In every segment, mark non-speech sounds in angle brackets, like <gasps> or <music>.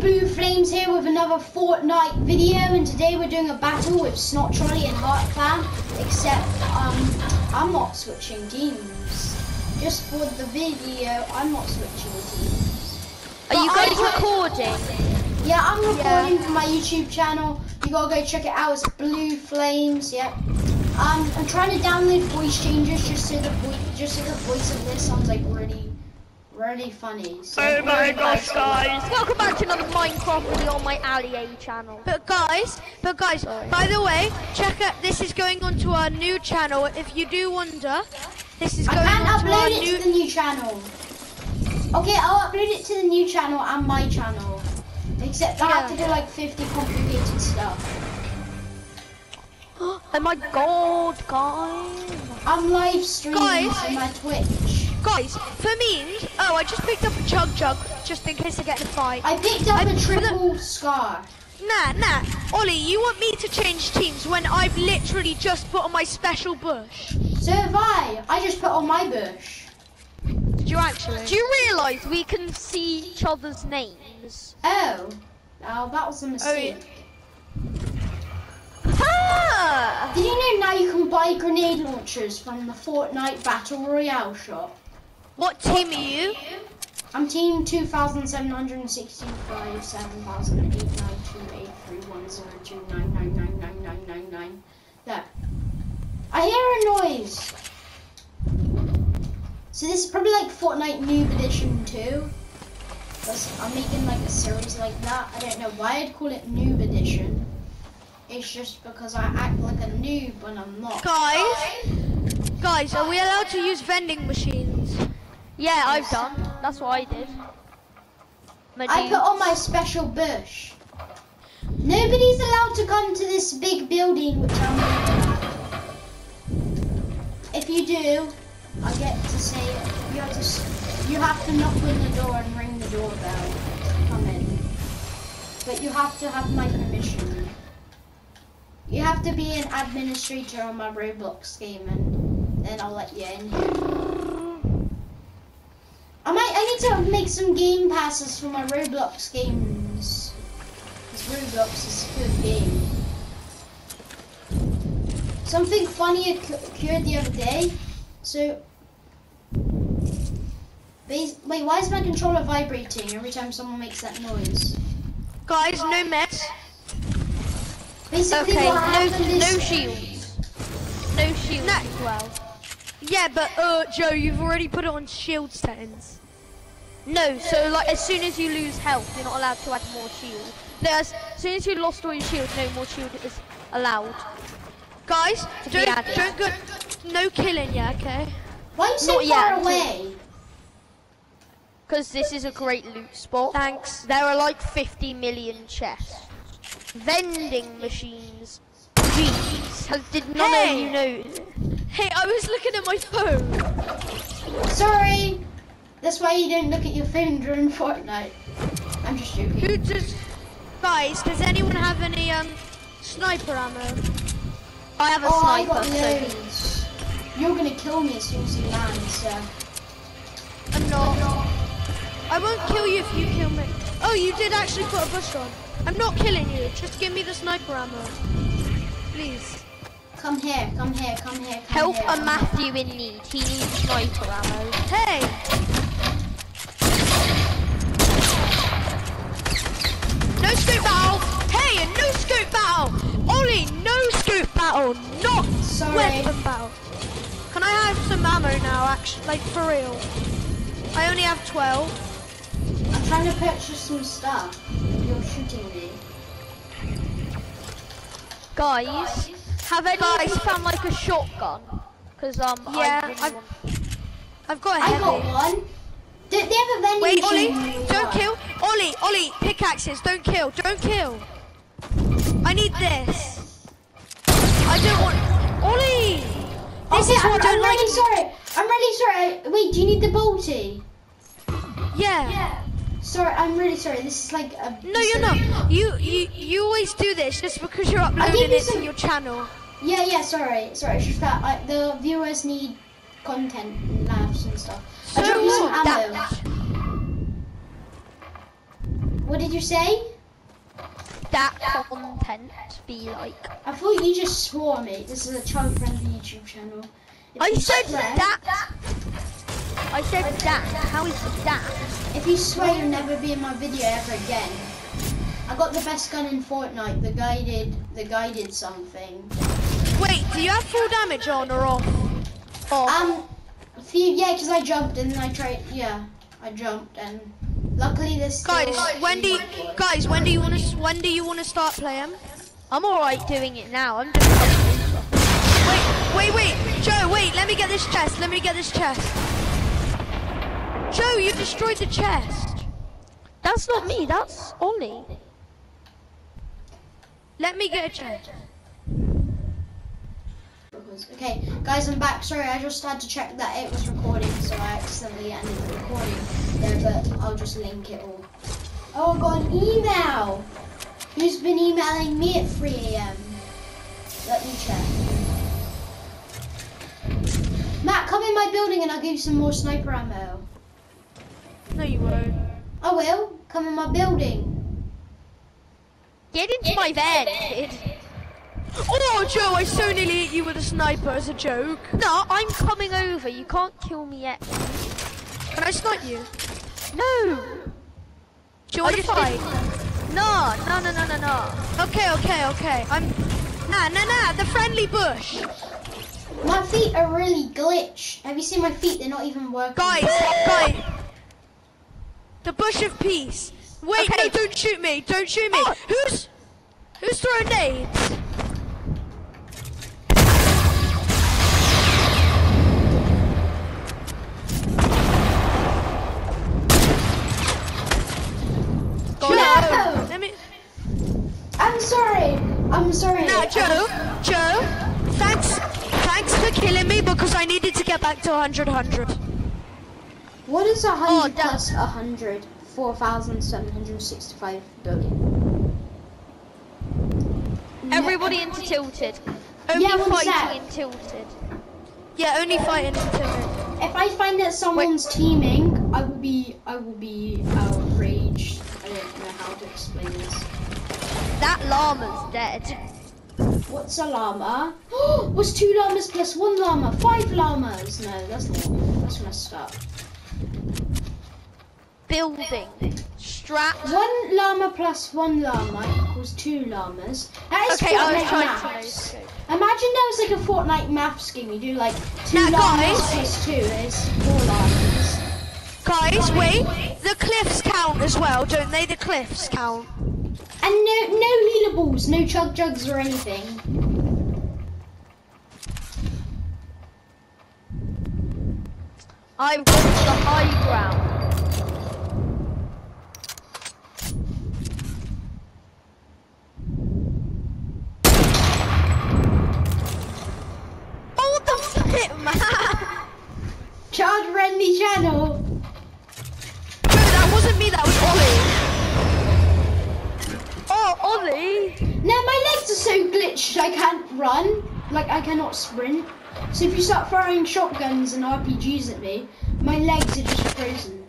Blue Flames here with another Fortnite video, and today we're doing a battle with Snot Trolley and Heart Clan, except um, I'm not switching teams. Just for the video, I'm not switching teams. Are you But guys I- recording? Yeah, I'm recording for my YouTube channel. You gotta go check it out. It's Blue Flames. Yep. Um, I'm trying to download voice changes just so the voice, just so the voice of this sounds like really, really funny. So Oh my gosh, guys! Welcome back to another Minecraft video on my Ali A channel. But guys, but guys, Sorry. by the way, check out. This is going on to our new channel. If you do wonder, this is going can't on to our upload new. to the new channel. Okay, I'll upload it to the new channel and my channel. Except I have to do like 50 complicated stuff. <gasps> Oh my god, guys! I'm live streaming Guys. on my Twitch. Guys, for means. Oh, I just picked up a chug jug just in case I get in a fight. I picked up I- a for the- triple scar. Nah, nah. Ollie, you want me to change teams when I've literally just put on my special bush? So have I. I just put on my bush. Did you actually? Do you realise we can see each other's names? Oh. Oh, that was a mistake. Ah! Did you know now you can buy grenade launchers from the Fortnite Battle Royale shop? What team are you? I'm team 2765 700892831029999999. There. I hear a noise. So this is probably like Fortnite Noob Edition 2. 'Cause I'm making like a series like that. I don't know why I'd call it Noob Edition. It's just because I act like a noob when I'm not. Guys, guys, are we allowed to use vending machines? Yeah, I've done. That's what I did. My I put on my special bush. Nobody's allowed to come to this big building which I'm. If you do, I get to say it. You have to, you have to knock on the door and ring the doorbell to come in. But you have to have my permission. You have to be an administrator on my Roblox game and then I'll let you in. I might. I need to make some game passes for my Roblox games. Because Roblox is a good game. Something funny occurred the other day. So. Wait, why is my controller vibrating every time someone makes that noise? Guys, no meds. Basically, Okay, no, no shields. No shields No. as well. Yeah, but uh, Joe, you've already put it on shield settings. No, so like as soon as you lose health, you're not allowed to add more shield. No, as soon as you lost all your shield, no more shield is allowed. Guys, don't don't go. No killing, yeah, okay. Why are you so Not far until- away? Because this is a great loot spot. Thanks. There are like 50 million chests. Vending machines. Jeez, how did none Hey! of you know? Hey, I was looking at my phone. Sorry. That's why you don't look at your phone during Fortnite. I'm just joking. Who does? Guys, does anyone have any um sniper ammo? I have a Oh, I sniper. got so. You're gonna kill me as soon as you land, so. I'm not. I won't kill you if you kill me. Oh, you did actually put a bush on. I'm not killing you. Just give me the sniper ammo, please. Come here, come here, come here, come help here. a Matthew in need. He needs sniper ammo. Hey, no scope battle. Hey, a no scope battle. Ollie, no scope battle, not Sorry. weapon battle. Can I have some ammo now? Actually, like for real. I only have 12. I'm trying to purchase some stuff. You're shooting me. Guys, have any you found like a shotgun? Because um, Yeah, I really I've- want- I've got a I heavy. I got one. They, they have a vending Wait. Ollie, don't kill. Ollie, Ollie, pickaxes, don't kill, don't kill. I need this. I don't want. Ollie! This Okay, is I'm, what I I'm don't like. really sorry. I'm really sorry. Wait, do you need the bolty? Yeah. yeah. Sorry, I'm really sorry. This is like a. No, you're not. You, you, you always do this just because you're uploading it to your channel. Yeah, yeah. Sorry, sorry. It's just that I, the viewers need content and laughs and stuff. I So dropped you some what? ammo. That- What did you say? that content be like? I thought you just swore me. This is a child-friendly YouTube channel. If I you said swear- that. I said that. How is that? If you swear you'll never be in my video ever again. I got the best gun in Fortnite. The guy did. The guy did something. Wait, do you have full damage on or off? Off. Um, few, yeah, because I jumped and then I tried. Yeah, I jumped and luckily this. guys, when do you, guys, when do you want to when do you want to start playing? I'm alright doing it now. I'm just. Wait, wait, wait, Joe, wait. Let me get this chest. Let me get this chest. Joe, you destroyed the chest. That's not me. That's Ollie. Let me get a chest. Okay, guys, I'm back. Sorry, I just had to check that it was recording, so I accidentally ended the recording there, but I'll just link it all. Oh, I got an email. Who's been emailing me at 3 a.m.? Let me check. Matt, come in my building and I'll give you some more sniper ammo. No, you won't. I will. Come in my building. Get into my van, kid. Oh, Joe, I so nearly hit you with a sniper as a joke. No, I'm coming over. You can't kill me yet. Can I snipe you? No. Do you want to fight? No, no, no, no, no, no. Okay, okay, okay. I'm. Nah, nah, nah. The friendly bush. My feet are really glitched. Have you seen my feet? They're not even working. Guys, guys. The bush of peace. Wait, Okay. no, don't shoot me. Don't shoot me. Oh. Who's who's throwing nades? No. Let me. I'm sorry. I'm sorry. Now, Joe, Joe, thanks, thanks for killing me because I needed to get back to 100, 100. What is a Oh, hundred that- plus a hundred? Four thousand seven hundred sixty-five billion. Everybody into tilted. Only Yeah, fighting. In tilted. Yeah, only fighting until If I find that someone's teaming, I will be I will be uh, outraged. I don't know how to explain this. That llama's dead. What's a llama? <gasps> What's two llamas plus one llama? Five llamas? No, that's not. That's messed up. Building. Strapped. One llama plus one llama equals two llamas. That is Okay, I was Fortnite trying maths. to know. Imagine there was like a Fortnite maths game. You do like two Now, llamas guys. plus two is four llamas. Guys, wait. The cliffs count as well, don't they? The cliffs count. And no, no healables, no chug jugs or anything. I've got the high ground. Oh, what the flip, man? Child friendly channel. No, that wasn't me, that was Ollie. Oh, Ollie. Now my legs are so glitched I can't run. Like I cannot sprint. So if you start firing shotguns and RPGs at me, my legs are just frozen.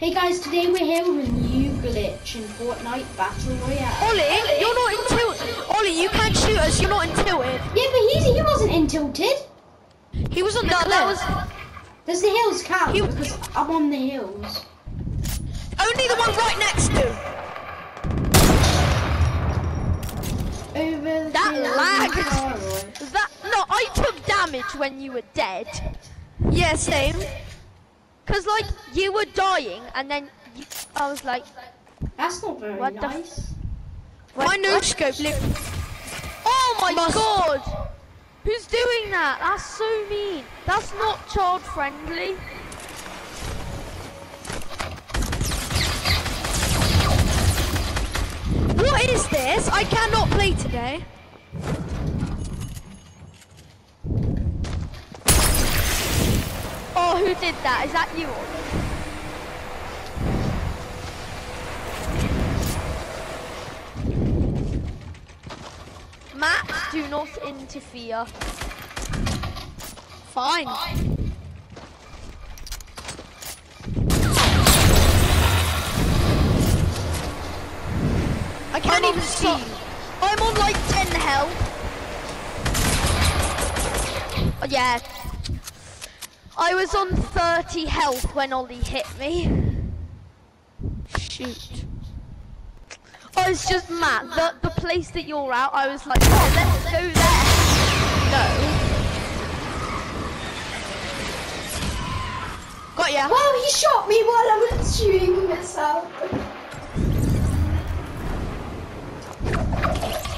Hey guys, today we're here with a new glitch in Fortnite Battle Royale. Ollie, you're not in tilt. Ollie, you can't shoot us, you're not in tilted. Yeah, but he's, he wasn't in tilted. He was on the No, cliff. that was. Does the hills count? He- Because I'm on the hills. Only the one right next to. Over the That and. That no, I took damage when you were dead. Yeah, same. Cause like you were dying, and then you, I was like, That's not very What the f- nice. My no scope lit. oh my Must- god, who's doing that? That's so mean. That's not child friendly. What is this? I cannot play today. Oh, who did that? Is that you? Matt, do not interfere. Fine. I can't I'm even see. I'm on like 10 health. Oh, yeah. I was on 30 health when Ollie hit me. Shoot. I was just mad. The, the place that you're at, I was like, oh, let's go there. No. Got ya. Well, he shot me while I was shooting myself.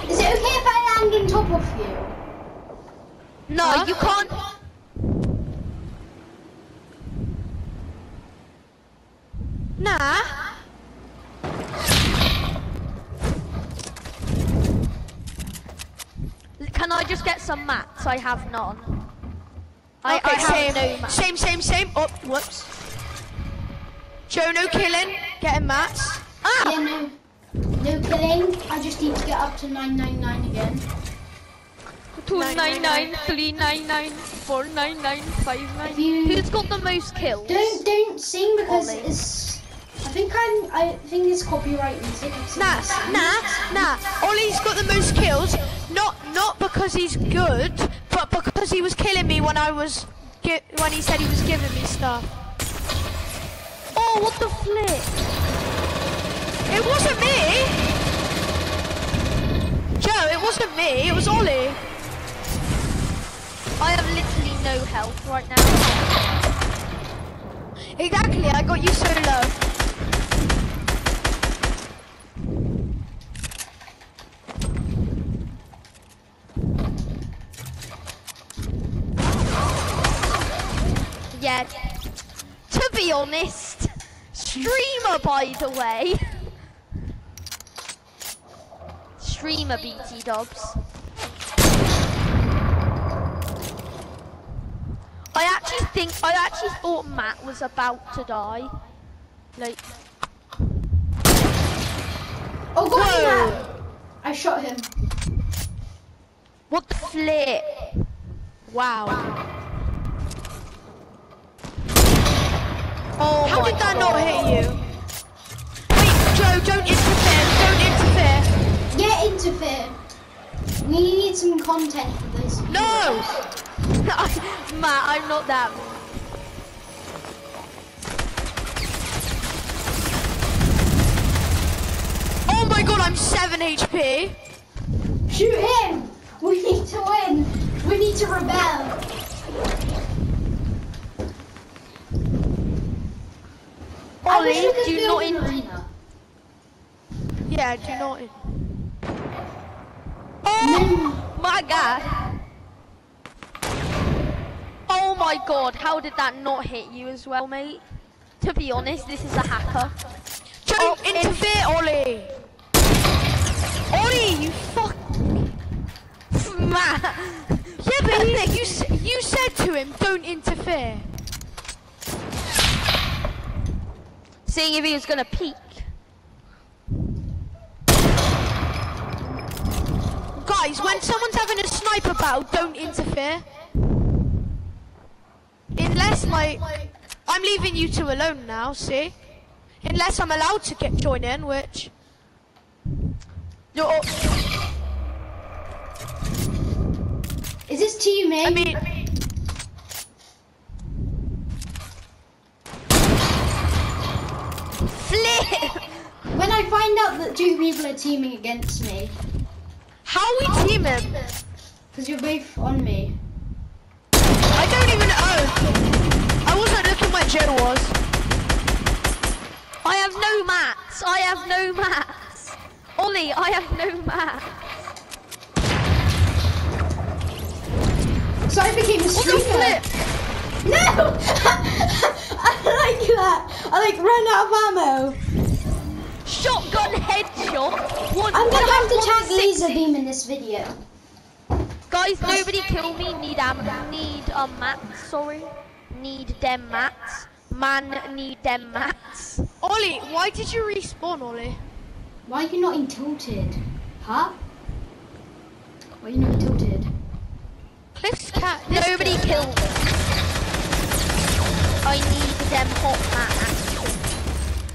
Is it okay if I land on top of you? No, Huh? you can't. Nah. Can I just get some mats? I have none. I, okay, I have same. no mats. same, same, same. Oh, whoops. Joe, no killing. Getting mats. Ah! Yeah, no. No killing. I just need to get up to 999 again. Two Nine, nine nine, nine three nine nine four nine nine five nine. If you- Who's got the most kills? Don't don't sing because Ollie. it's. I think I'm. I think it's copyright music. Nah, nah, nah. Ollie's got the most kills. Not, not because he's good, but because he was killing me when I was, when he said he was giving me stuff. Oh, what the flip? It wasn't me. Joe, it wasn't me. It was Ollie. I have literally no health right now. Exactly. I got you so low. Yeah. To be honest, streamer by the way. Streamer BT Dobbs. I actually think I actually thought Matt was about to die. Like Oh, god, I shot him. what the flip? Wow. Oh How did that God. not hit you? Wait, Joe, don't interfere. Don't interfere. Yeah, interfere. We need some content for this. No. <laughs> Matt, I'm not that. Oh my god, I'm 7 HP. Shoot him! We need to win! We need to rebel! Ollie, do not in. arena. Yeah, do not. In... Oh my god. Oh my god, how did that not hit you as well, mate? To be honest, this is a hacker. Don't Oh, interfere, Ollie. Ollie, you fuck. <laughs> Yeah, but he, you you said to him, don't interfere. Seeing if he was gonna peek. Guys, when someone's having a sniper battle, don't interfere. Unless, like, I'm leaving you two alone now, see? Unless I'm allowed to get join in, which... You're, oh. Is this teammate? I mean... flip! when I find out that two people are teaming against me, How are we teaming? because you're both on me. I don't even know. I wasn't looking where Joe was. I have no mats. I have no mats. Ollie, I have no mats. So I became a What the streamer. flip? No! <laughs> I like that. I like ran out of ammo. Shotgun headshot. One, I'm gonna have to tag 160. laser beam in this video. Guys, nobody kill me. Need am need um mats. Sorry, need them mats. Man, need them mats. Ollie, why did you respawn, Ollie? Why are you not in tilted? Huh? Why are you not in tilted? Cliff's cat. Nobody killed. I need them hot mats.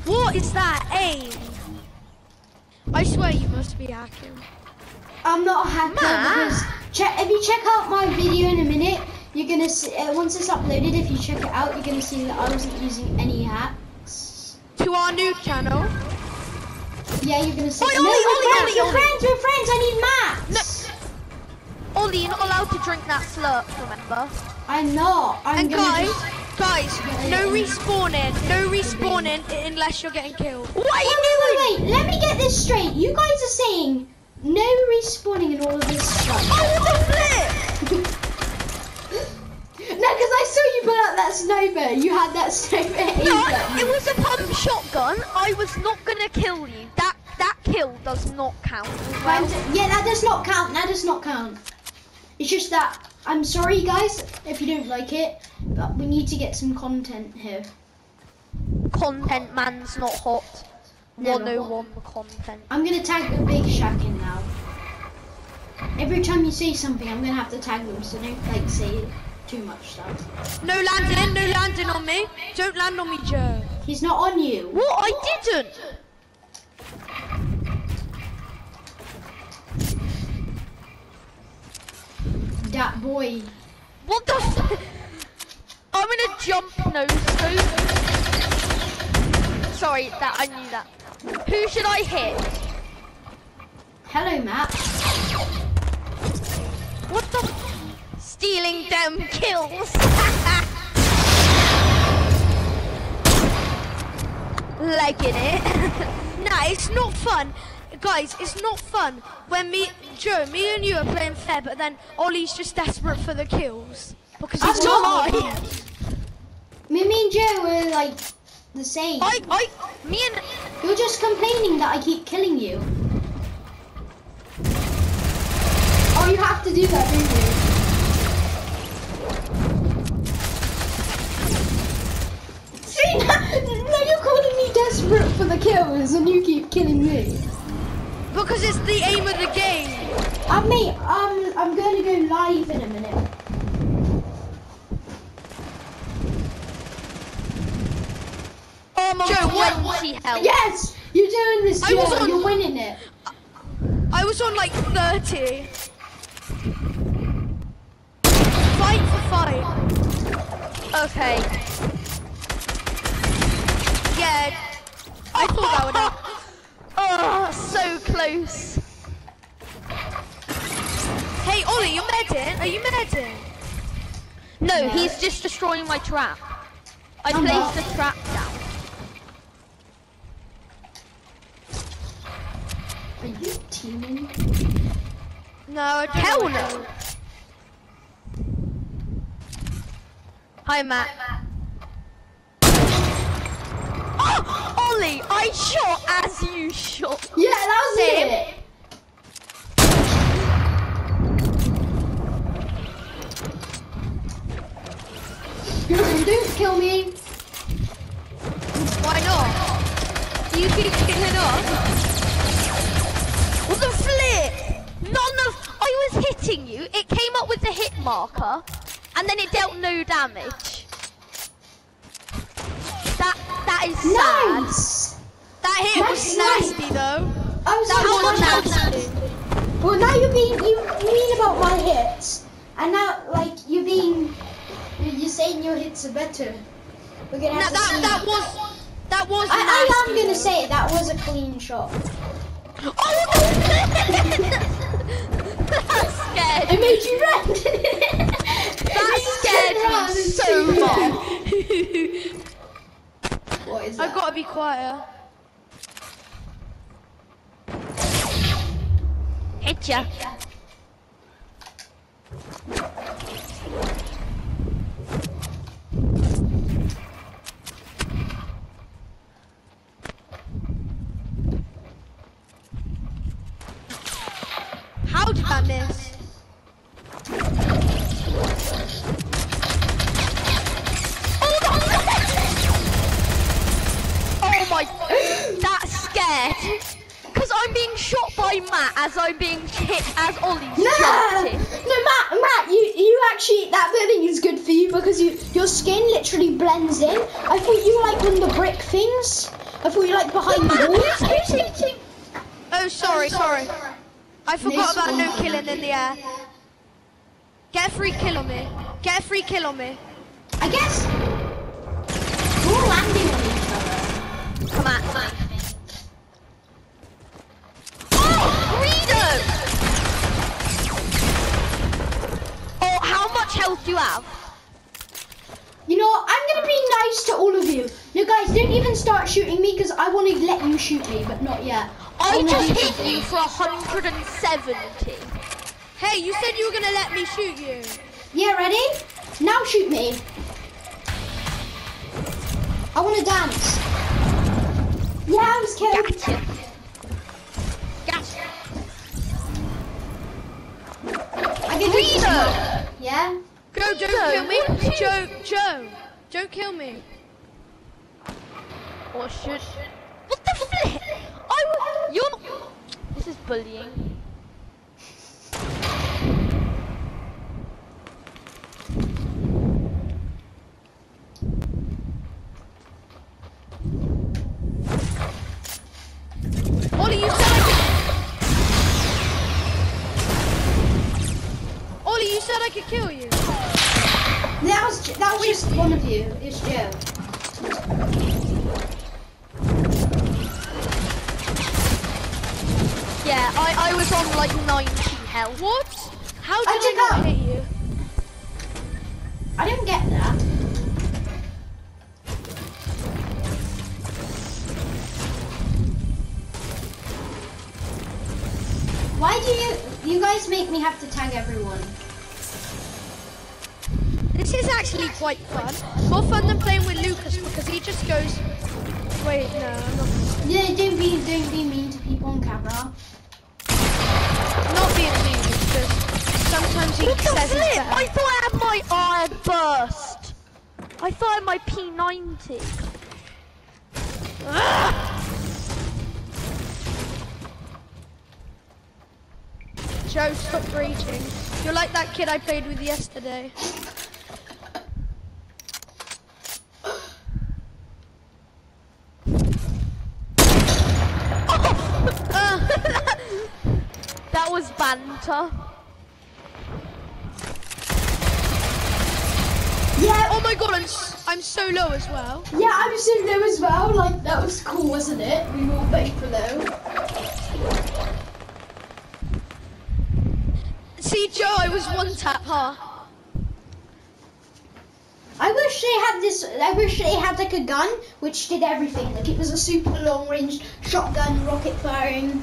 What is that aim? I swear you must be hacking. I'm not a hacker Matt? check if you check out my video in a minute, you're gonna see uh, once it's uploaded. If you check it out, you're gonna see that I wasn't using any hacks. To our new channel. Yeah, you're gonna see. Oi, Ollie, we're Ollie, friends. Ollie, We're Ollie. friends. We're friends. I need Max. Ollie, you're not allowed to drink that slurp, remember? I'm not. I'm And gonna guys, just- guys, no respawning, no respawning unless you're getting killed. What are you wait, doing? wait, wait. Let me get this straight. You guys are saying no respawning and all of this stuff. Oh, what the flip! <laughs> No, because I saw you pull out that sniper. You had that sniper No, it was a pump shotgun. I was not gonna kill you. That that kill does not count well. Yeah, that does not count. That does not count. It's just that I'm sorry, guys, if you don't like it, but we need to get some content here. Content man's not hot. Never 101 content. I'm gonna tag the Big Shaq in now. Every time you say something, I'm gonna have to tag them, so don't like say too much stuff. No landing, no landing on me. Don't land on me, Joe. He's not on you. What? I didn't. That boy. What the? F- I'm gonna jump no scope. Sorry, that I knew that. Who should I hit? Hello, Matt. What the? F- Stealing them kills. <laughs> Liking it. <laughs> Nah, it's not fun. Guys, it's not fun when me, Joe, me and you are playing fair, but then Ollie's just desperate for the kills. Because he's not not. Me, me and Joe were like the same. I, I, me and You're just complaining that I keep killing you. Oh, you have to do that, don't you? See, <laughs> now you're calling me desperate for the kills and you keep killing me. Because it's the aim of the game. Uh, mate, um, I'm going to go live in a minute. almost Joe, what- 20 health. Yes, you're doing this, I was on- You're winning it. I was on like 30. Fight for fight. Okay. Yeah. I thought that would happen. So close. Hey, Ollie, you're medding? Are you medding? No, No. he's just destroying my trap. I I'm placed not. the trap down. Are you teaming? No, I don't Hell know. no. Hi, Matt. Oh, Ollie, I shot as you shot. Yeah, that was Same. it. Don't kill me. Why not? You keep killing us. What the flip? None of I was hitting you. It came up with the hit marker, and then it dealt no damage. That is sad. Nice. That hit was That's nice. nasty though. I was That was like, nasty. well, now you're being you you mean about my hits, and now like you're being you're, saying your hits are better. We're gonna Now have to that see. that was that was I, I am gonna though. say it, that was a clean shot. Oh, <laughs> that scared I me. made you run. <laughs> That scared me so much. What is Hit ya. Blends in. I thought you were like one of the brick things. I thought you were like behind the Matt, wall. who's, who's? Oh, oh, sorry, sorry. I forgot about no killing in the air. Get a free kill on me. Get a free kill on me. I guess wanna just do hit something. you for 170. Hey, you said you were gonna let me shoot you. Yeah, ready? Now shoot me. I want to dance. Yeah, I was killed. Gotcha. Gotcha. I can do this Greedo! now. Yeah. Go, don't Joe, kill me. what did you- Joe, Joe, don't kill me. Or should... What the flip? I w- You're not... This is bullying. P90. Ah! Joe, stop raging. You're like that kid I played with yesterday. <laughs> That was banter. Yeah, oh my god, I'm I'm so low as well. yeah, I'm so low as well. Like that was cool, wasn't it? We were all both low. See, Joe, I was one tap, huh? I wish they had this. I wish they had like a gun which did everything. Like it was a super long range shotgun, rocket firing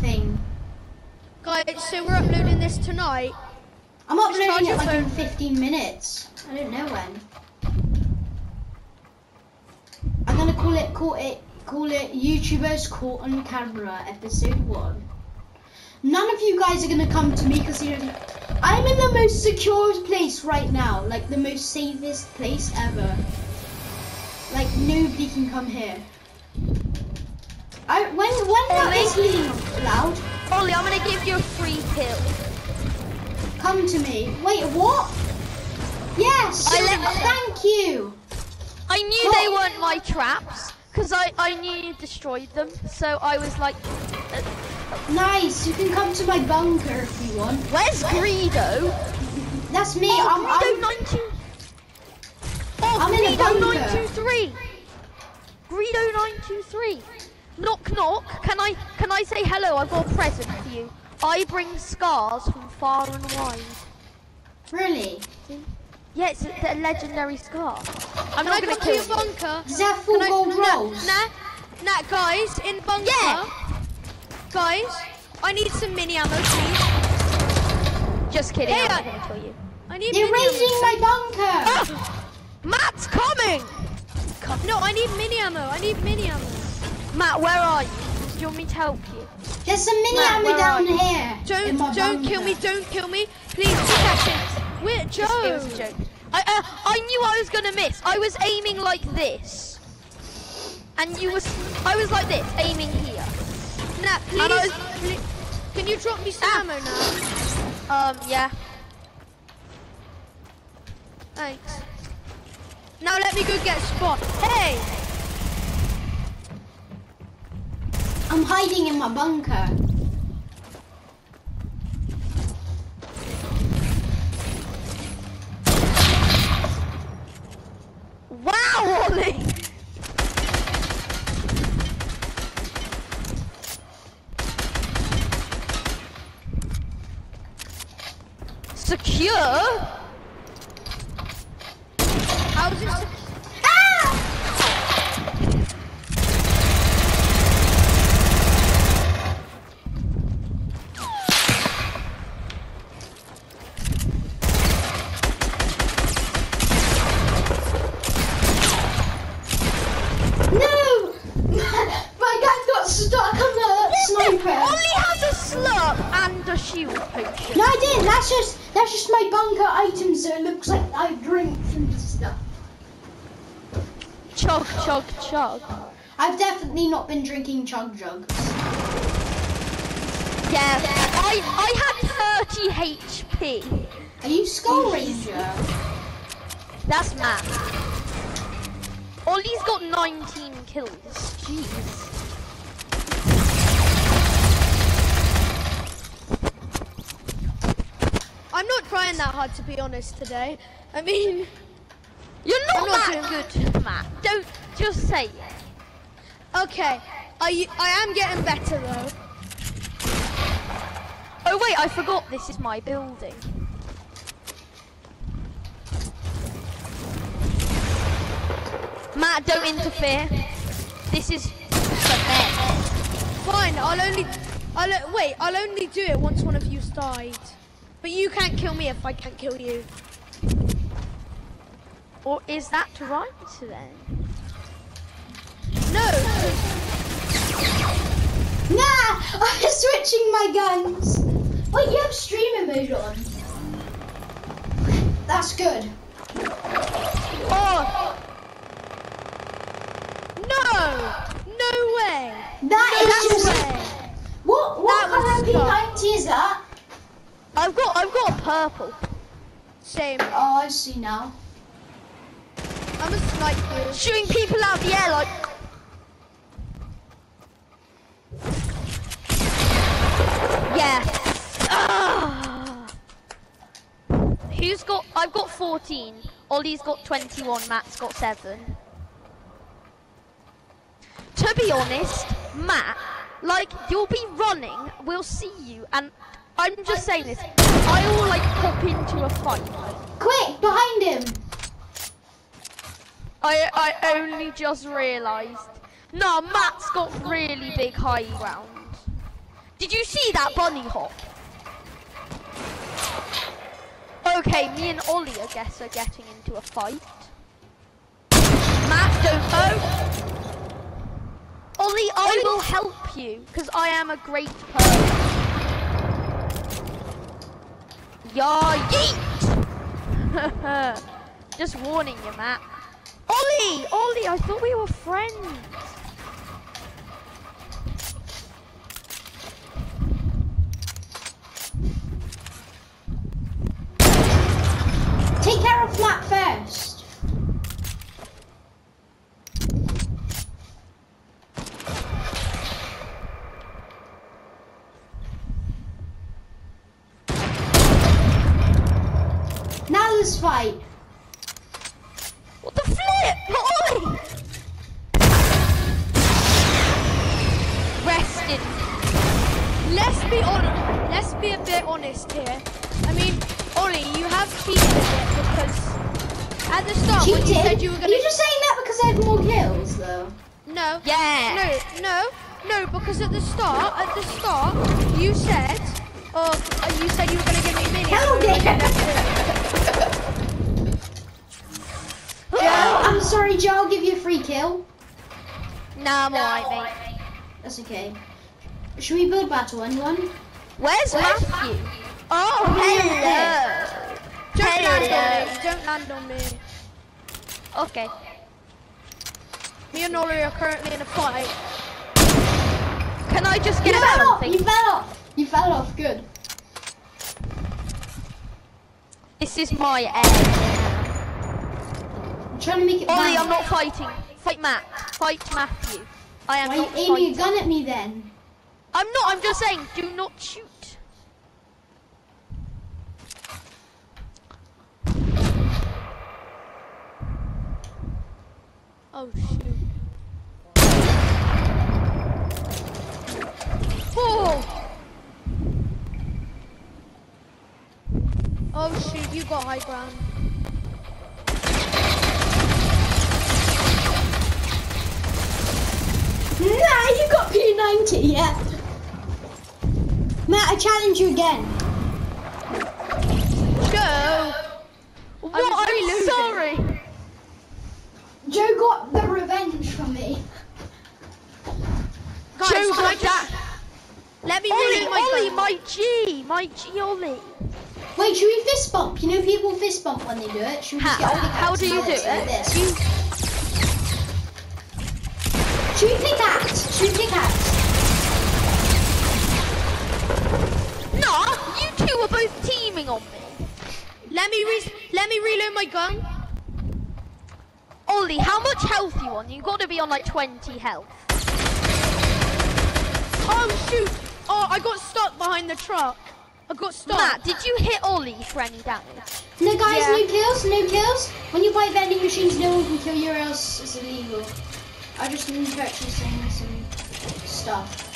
thing. Guys, so we're uploading this tonight. I'm uploading it like in phone. 15 minutes. I don't know when. I'm gonna call it call it call it YouTubers Caught on Camera episode one. None of you guys are gonna come to me because you're. I'm in the most secure place right now, like the most safest place ever. Like nobody can come here. I when when that is healing loud, Ollie, I'm gonna give you a free pill. come to me. Wait, what? Yes. I thank you. I knew they weren't my traps because I, I knew you destroyed them. So I was like, uh, Nice. You can come to my bunker if you want. where's Greedo? That's me. Oh, I'm, Greedo I'm, 19. Oh, I'm Greedo 923. Greedo 923. Knock knock. Can I can I say hello? I've got a present for you. I bring scars from far and wide. really. Yeah, it's a, a legendary scar. I'm Can not gonna kill you. bunker? Does that have full Can I- gold nah, rolls? Nah, nah, guys, in bunker. Yeah. Guys, I need some mini ammo, please. Just kidding. Hey, I'm not gonna kill you. I need They're mini raiding ammo. my bunker. Ah! Matt's coming. No, I need mini ammo. I need mini ammo. Matt, where are you? Do you want me to help you? There's some mini Matt, ammo down here. Don't, my don't kill me. Don't kill me. Please, two seconds. Where, Joe? It was a joke. I, uh, I knew I was gonna miss. I was aiming like this, and you was. I was like this, aiming here. Nah, please, And I was- pli- Can you drop me some Ah. ammo now? Um, yeah. Thanks. Now let me go get spot. Hey! I'm hiding in my bunker. Wow, Ollie! Secure? How's it? sec- Ah! No! My gun got stuck on the sniper. Ollie has a slurp and a shield potion. No, I didn't. That's just that's just my bunker items, so it looks like I drink and stuff. Chug, chug, chug. I've definitely not been drinking chug jugs. Yeah, I, I had 30 HP. Are you Skull Ranger? That's mad. Ollie's got 19 kills. Jeez. I'm not trying that hard to be honest today. I mean, You're not, I'm not that good, Matt. Don't just say it. okay, I I am getting better though. Oh wait, I forgot this is my building. Matt, don't interfere. This is. Fine, I'll only, I'll wait. I'll only do it once one of you's died. But you can't kill me if I can't kill you. Or is that right then? No, <laughs> I'm switching my guns. Wait, you have streamer mode on. That's good. Oh, no, no way. That is No just way. what what That was colour P90 is that? I've got I've got a purple. Same. Oh, I see now. I'm a sniper. Shooting people out the air like Yeah. Ah. Who's got I've got 14. Ollie's got 21, Matt's got 7. To be honest, Matt, like you'll be running, we'll see you and I'm just saying this. I will like pop into a fight. Quick, behind him. I I only just realised. No, Matt's got really big high ground. Did you see that bunny hop? Okay, me and Ollie, I guess, are getting into a fight. Matt, don't go. Ollie, I will help you because I am a great person. Yeah, yeet! <laughs> Just warning you, Matt. Ollie! Ollie, I thought we were friends. We build anyone? Where's Matthew? Oh, hello. Don't land Hello. on me. Don't land on me. Okay. Me and Ollie are currently in a fight. Can I just You get a fell better off. You fell off. You fell off. Good. This is my area. I'm trying to make it. Ollie. I'm not fighting. Fight Matt. Fight Matthew. I am Why are you not aiming a gun at me then? I'm not. I'm just saying, do not shoot. Oh shoot. Oh! Oh shoot, you got high ground. Nah, you got P90, yeah. Matt, I challenge you again. Joe! What? was I'm really sorry. Joe got the revenge from me. Guys, Joe can I got just- that. Let me Ollie, reload my Ollie, gun. my G, my G, Ollie. Wait, should we fist bump? You know people fist bump when they do it. Should we just How? get all the How do you do together to it? This? You- Should we pickaxe? Should we pickaxe? No, you two are both teaming on me. Let me re let me reload my gun. Ollie, how much health you on? You got to be on like 20 health. Oh shoot! Oh, I got stuck behind the truck. I got stuck. Matt, did you hit Ollie for any damage? No guys, Yeah. no kills, no kills. When you buy vending machines, no one can kill you or else it's illegal. I just been purchasing some stuff.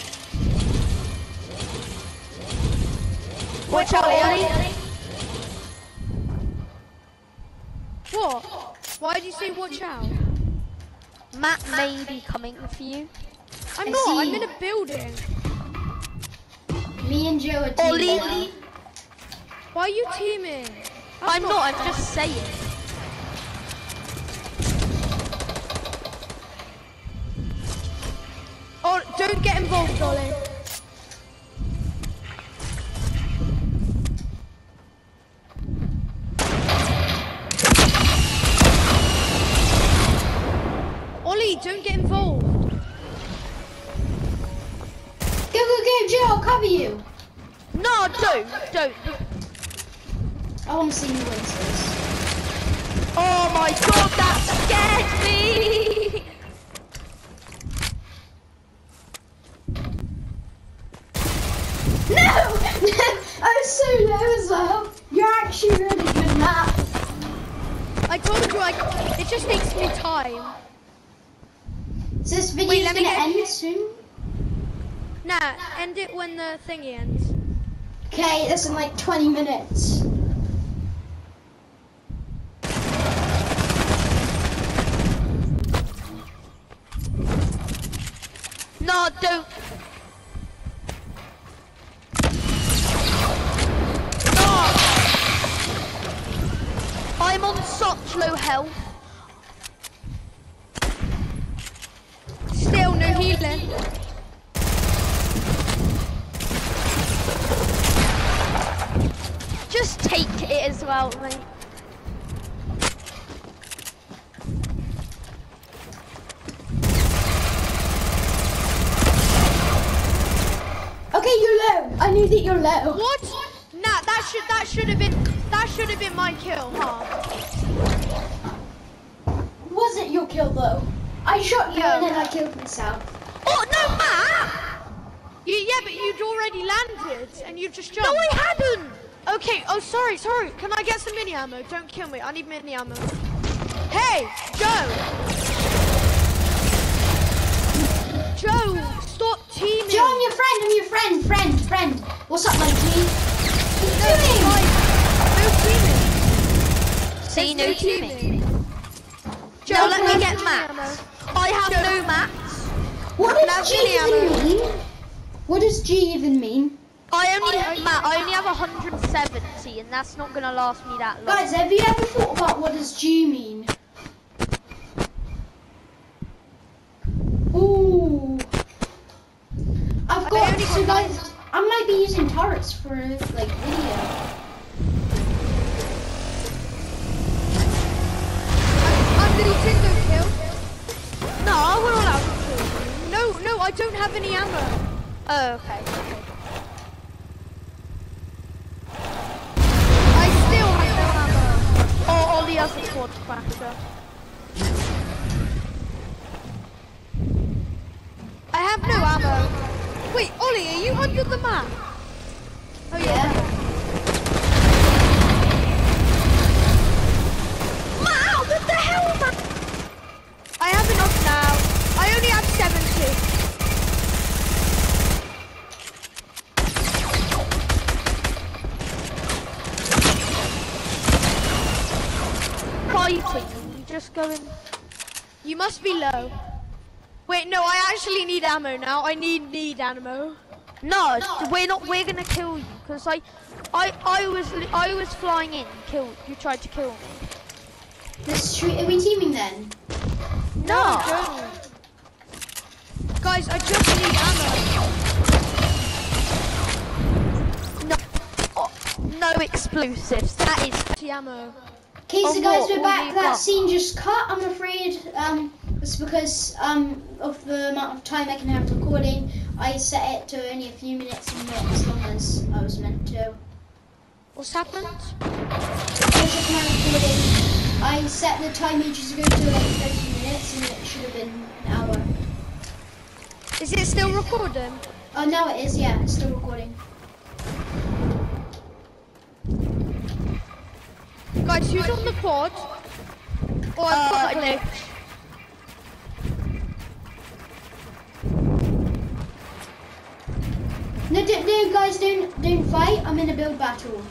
Watch out, Ollie. What? Why did you say watch out? Matt may be coming for you. I'm I not. I'm in a building. Me and Joe are teaming. Ollie. teaming. Why are you teaming? I'm not, I'm just saying. Oh, don't get involved, Ollie. Ollie, Joe, I'll cover you. No, don't, don't. I want to see who wins this. Oh my god, that scared me! No! <laughs> I was so low as well. You're actually really good, Matt. I told you, I. It just takes me time. So this video's let gonna end soon. Nah, end it when the thingy ends. Okay, that's in like 20 minutes. No, don't. No! I'm on such low health. Still no healing. Just take it as well, mate. Okay, you're low. I knew that you're low. What? Nah, that should that should have been that should have been my kill, huh? Was it your kill though? I shot you No. and then I killed myself. Oh, no, Matt! You, yeah, but you'd already landed and you just jumped. No, I hadn't! Okay, oh sorry, sorry. Can I get some mini ammo? Don't kill me. I need mini ammo. Hey, Joe! Joe, stop teaming. Joe, I'm your friend. I'm your friend. Friend, friend. What's up, my G? What no, doing? guys, See, no no teaming. teaming. Joe, Now let me get get mini Matt. ammo. I have Joe. no mats. What does G even ammo. mean? What does G even mean? I only, Matt, I only have 170 and that's not gonna last me that long. Guys, have you ever thought about what does G mean? Ooh. I've got, so got guys, I might be using turrets for, like, video. I'm Tingo kill. No, I will allow you to. No, no, I don't have any ammo. Oh, okay. somebody else called. I have no ammo. Wait, Ollie, are you under the map? Oh yeah. Wow, what the hell I? I have enough now. I only have 70. Going. You must be low. Wait, no, I actually need ammo now. I need need ammo. No, we're not. We're gonna kill you because I, I, I was, I was flying in. Kill. You tried to kill me. Let's treat, are we teaming then? No. Don't. Guys, I just need ammo. No. Oh, no explosives. That is. Ammo. Okay, so guys, we're back. That scene just cut. I'm afraid. Um, it's because um of the amount of time I can have recording. I set it to only a few minutes and not as long as I was meant to. What's happened? Because of my recording, I set the time ages ago to like 30 minutes, and it should have been an hour. Is it still recording? Oh, now it is. Yeah, it's still recording. Guys, who's on the quad? Or I've Uh, got a no. glitch. No, no, guys, don't don't fight. I'm in a build battle.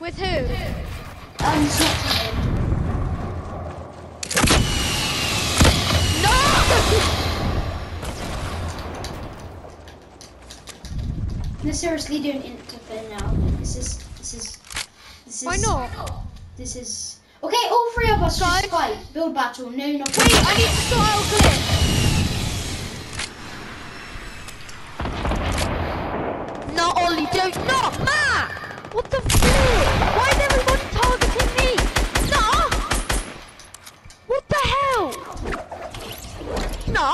With who? Um, not fighting. No, seriously, don't interfere now. This is this is this is. Why not? This is okay. All three of us Guys. just fight. Build battle. No, not Wait, I need to sort out glitch. No, Ollie, don't. No, Matt. What the flip? Why is everybody targeting me? No. What the hell? No.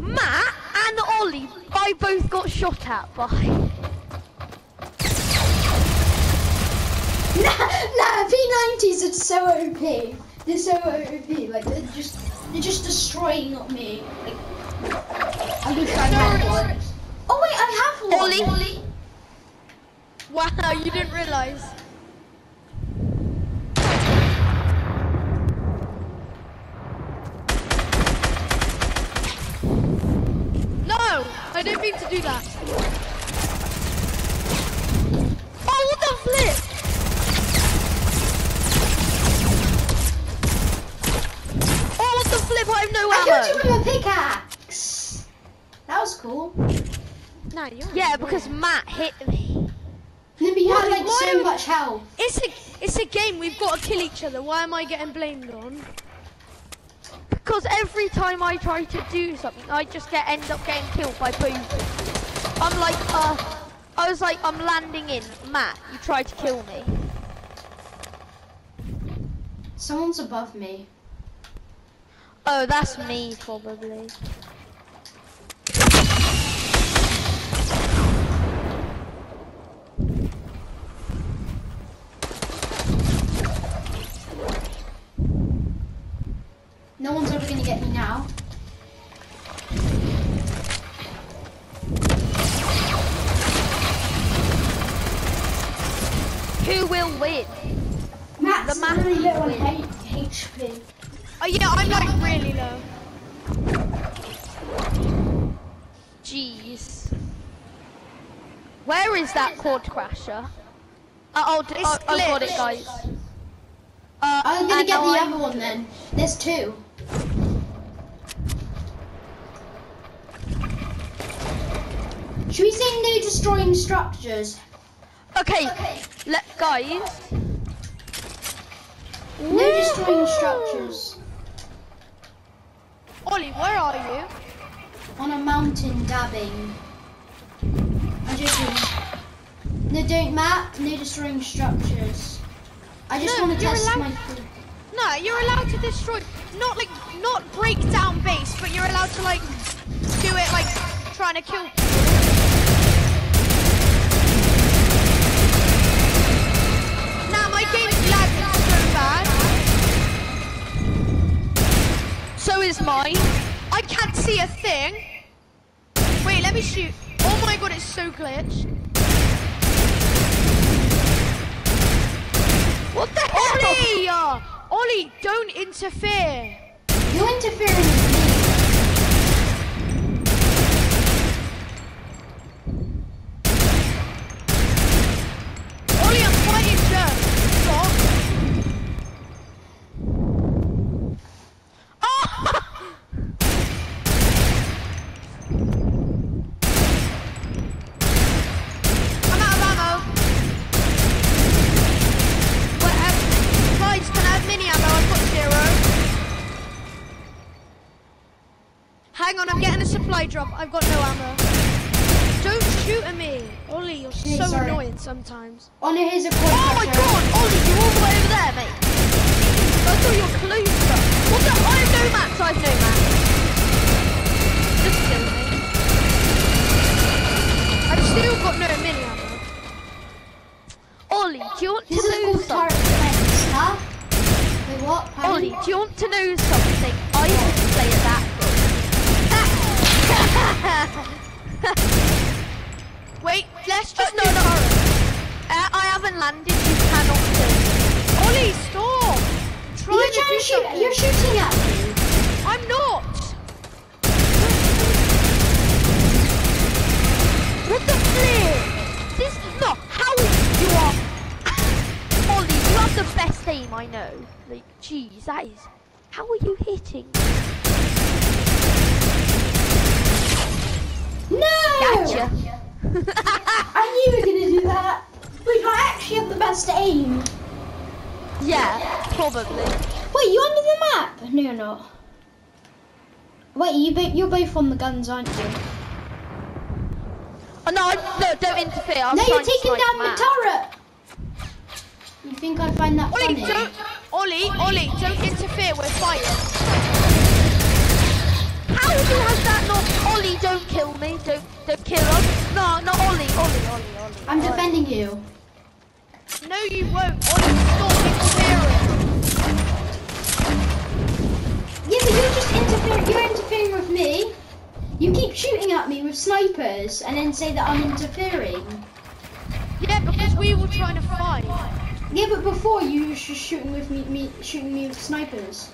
Matt and Ollie, I both got shot at by. <laughs> Nah, nah. P90s are so OP. They're so OP. Like they're just they're just destroying me. Like I wish I had one. Oh wait, I have one. Ollie. Wow, you didn't realize. No, I didn't mean to do that. Oh, what the flip? Oh, what the flip? I have no I killed you ammo. with a pickaxe. That was cool. Nah, you're Yeah, because Matt hit me. No, but you had like so don't- much health. It's a it's a game. We've got to kill each other. Why am I getting blamed on? Because every time I try to do something, I just get end up getting killed by both. I'm like, uh, I was like, I'm landing in. Matt, you tried to kill me. Someone's above me. Oh, that's me probably. No one's ever gonna get me now. Who will win? Matt's The really low on. HP. Oh yeah, I'm like really low. Jeez. Where is that quad crasher? Uh, oh, d- It's oh, I got it, guys. Uh, I'm gonna get the I- other one then. There's two. Should we say no destroying structures? Okay, let guys. No destroying structures. Ollie, where are you? On a mountain dabbing. I'm joking. No, don't, Matt. No destroying structures. I just No, want to you're test allowed- my. No, you're allowed to destroy, not like, not break down base, but you're allowed to like, do it like, trying to kill. Nah, So is mine. I can't see a thing. Wait, let me shoot. Oh my god, it's so glitched. What the hell? Ollie! uh, Ollie, don't interfere. You're interfering with me. Aim. Yeah, probably. Wait, you under the map? No, you're not. Wait, you bo- you're both on the guns, aren't you? Oh no, I, no, don't interfere. I'm no, you're taking down the turret. You think I find that Ollie, funny? don't. Ollie, Ollie, don't interfere. We're fighting. How do you have that not Ollie, don't kill me. Don't don't kill us. No, not Ollie, Ollie, Ollie, Ollie. I'm Ollie. defending you. No, you won't. Ollie, stop interfering. Yeah, but you're just interfering. You're interfering with me. You keep shooting at me with snipers and then say that I'm interfering. Yeah, because we were trying to fight. Yeah, but before you were just shooting with me, me shooting me with snipers.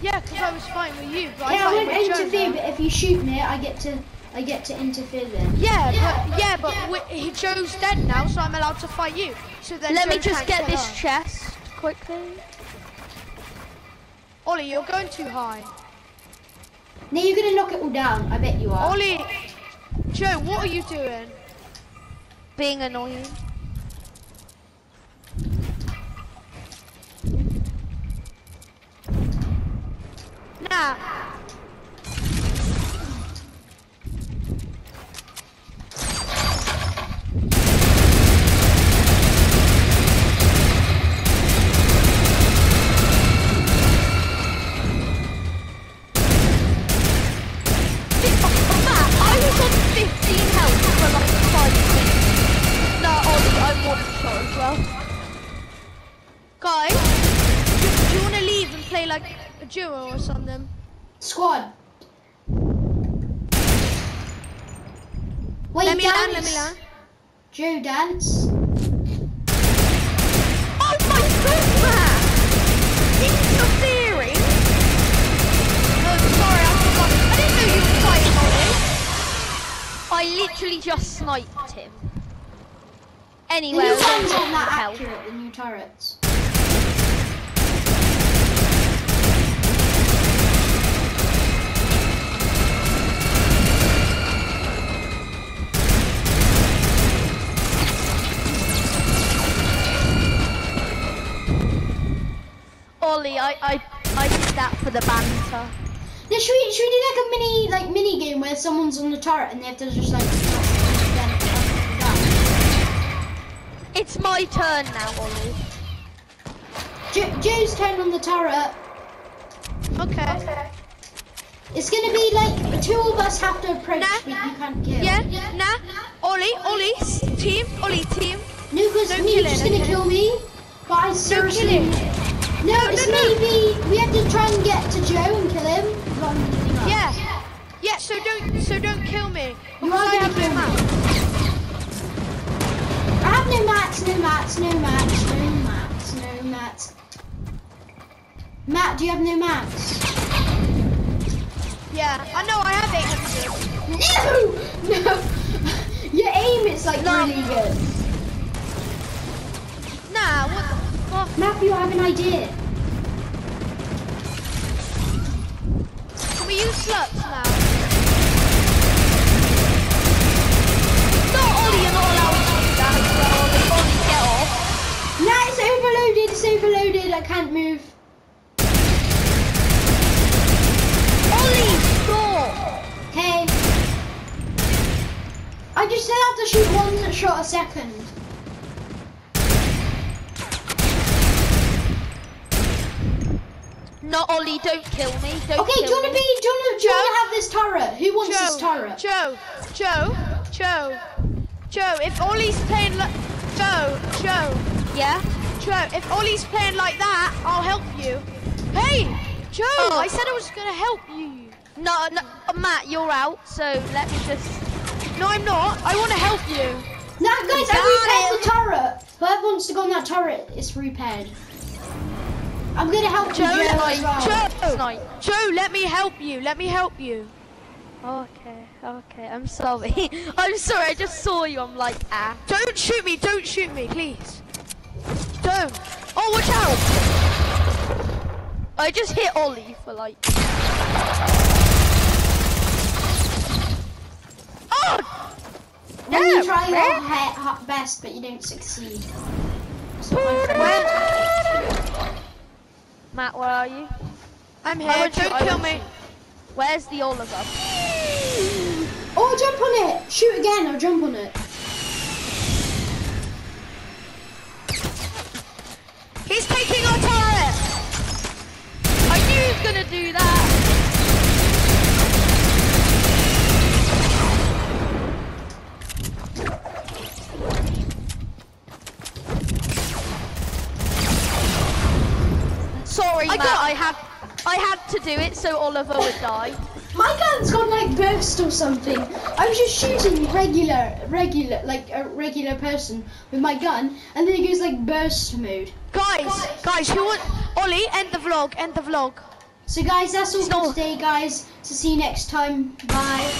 Yeah, because I was fighting with you. But yeah, I I won't fighting with Joe interfere, but if you shoot me, I get to I get to interfere then. Yeah, but yeah, but we, Joe's dead now, so I'm allowed to fight you. So then Let me just can't get this us. chest quickly. Ollie, you're going too high. Now you're gonna knock it all down. I bet you are. Ollie, Joe, what are you doing? Being annoying. Nah. The banter. Yeah, should we should we do like a mini like mini game where someone's on the turret and they have to just like. It's my turn now, Ollie. Jo- Joe's turn on the turret. Okay. okay. It's gonna be like two of us have to approach, Nah. but you can't kill. Yeah, nah. Ollie, Ollie, team, Ollie, team. No, because No me just gonna okay. kill me. But I seriously. killing. No, it's maybe we have to try and get to Joe and kill him. but I'm giving up. Yeah. Yeah, Yeah, so don't so don't kill me. You are I gonna have no kill me. I have no mats, no mats, no mats, no mats, no mats. Matt, do you have no mats? Yeah, I know I have 800. No! No! <laughs> Your aim is like No. really good. Nah, what the fuck? Matthew, I have an idea. Can we use sluts now? No, Ollie, you're not allowed to do that well. Ollie, get off. Nah, it's overloaded, it's overloaded, I can't move. Ollie, stop. Hey. I just still have to shoot one shot a second. No, Ollie, don't kill me. Don't Okay, do kill you wanna be do you wanna, do you wanna have this turret? Who wants this turret? Joe, Joe, Joe, Joe. If Ollie's playing like Joe, Joe, Yeah? Joe. If Ollie's playing like that, I'll help you. Hey, Joe, Oh. I said I was gonna help you. No, no, uh, Matt, you're out, so let me just... No, I'm not. I want to help you. Now guys, I repaired the turret. Whoever wants to go on that turret, it's repaired. I'm gonna help you Joe, Joe. Joe, Joe, let me help you. Let me help you. Okay, okay, I'm sorry. <laughs> I'm sorry, I just saw you, I'm like, ah. Don't shoot me. Don't shoot me, please. Don't. Oh, watch out. I just hit Ollie for like... Oh! When you Yeah, try your right? he- he- best, but you don't succeed. That's what my friend- Where? Matt, where are you? I'm here. Don't I kill me. you. Where's the Oliver? Oh, jump on it! Shoot again, or jump on it. He's taking our turret. I knew he was gonna do that. Sorry, I Matt. got- I had, I had to do it so Oliver would die. My gun's gone like burst or something. I was just shooting regular, regular, like a regular person with my gun, and then it goes like burst mode. Guys, guys, you want? Ollie, end the vlog. End the vlog. So guys, that's all So- for today, guys. To see you next time. Bye.